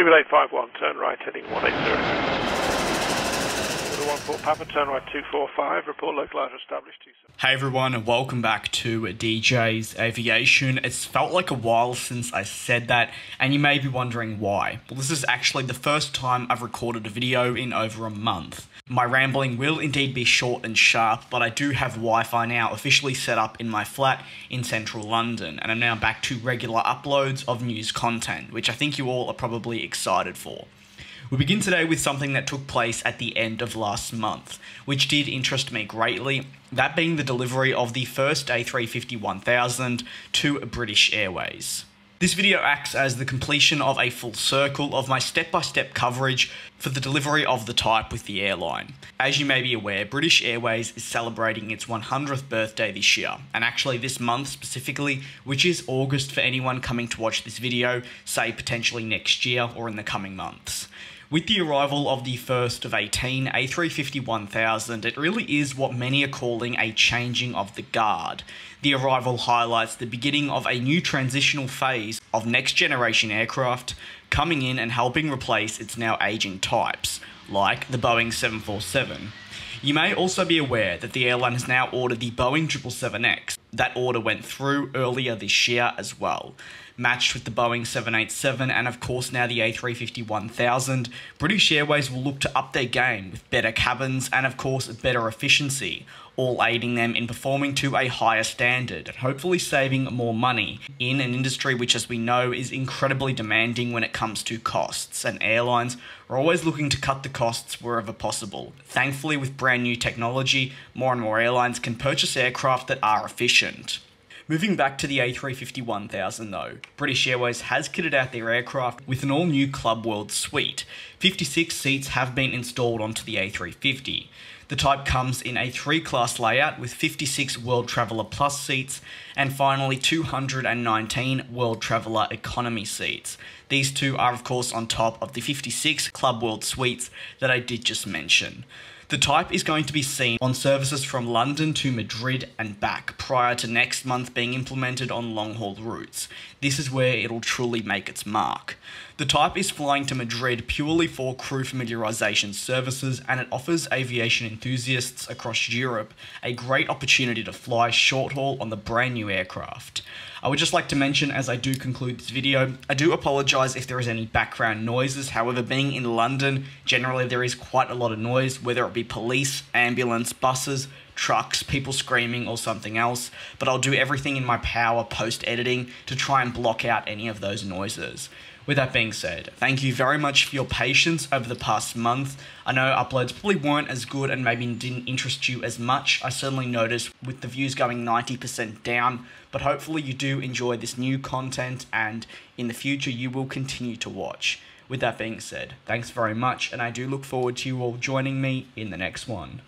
Speedbird 851, turn right heading 180. Turn right 245, report established Hey everyone, and welcome back to DJ's Aviation. It's felt like a while since I said that, and you may be wondering why. Well, this is actually the first time I've recorded a video in over a month. My rambling will indeed be short and sharp, but I do have Wi Fi now officially set up in my flat in central London, and I'm now back to regular uploads of news content, which I think you all are probably excited for. We begin today with something that took place at the end of last month, which did interest me greatly, that being the delivery of the first A350 1000 to British Airways. This video acts as the completion of a full circle of my step-by-step coverage for the delivery of the type with the airline. As you may be aware, British Airways is celebrating its 100th birthday this year, and actually this month specifically, which is August for anyone coming to watch this video, say potentially next year or in the coming months. With the arrival of the first of 18 A350 1000, it really is what many are calling a changing of the guard. The arrival highlights the beginning of a new transitional phase of next generation aircraft coming in and helping replace its now aging types, like the Boeing 747. You may also be aware that the airline has now ordered the Boeing 777X. That order went through earlier this year as well matched with the Boeing 787 and of course now the A350 1000, British Airways will look to up their game with better cabins and of course better efficiency, all aiding them in performing to a higher standard and hopefully saving more money in an industry which as we know is incredibly demanding when it comes to costs and airlines are always looking to cut the costs wherever possible. Thankfully with brand new technology, more and more airlines can purchase aircraft that are efficient. Moving back to the A350 1000 though, British Airways has kitted out their aircraft with an all new Club World suite. 56 seats have been installed onto the A350. The type comes in a three class layout with 56 World Traveller Plus seats and finally 219 World Traveller Economy seats. These two are, of course, on top of the 56 Club World suites that I did just mention. The type is going to be seen on services from London to Madrid and back prior to next month being implemented on long haul routes. This is where it'll truly make its mark. The type is flying to Madrid purely for crew familiarization services and it offers aviation enthusiasts across Europe a great opportunity to fly short haul on the brand new aircraft. I would just like to mention as I do conclude this video, I do apologise if there is any background noises, however being in London, generally there is quite a lot of noise, whether it be police, ambulance, buses, trucks, people screaming or something else, but I'll do everything in my power post-editing to try and block out any of those noises. With that being said, thank you very much for your patience over the past month. I know uploads probably weren't as good and maybe didn't interest you as much. I certainly noticed with the views going 90% down, but hopefully you do enjoy this new content and in the future you will continue to watch. With that being said, thanks very much and I do look forward to you all joining me in the next one.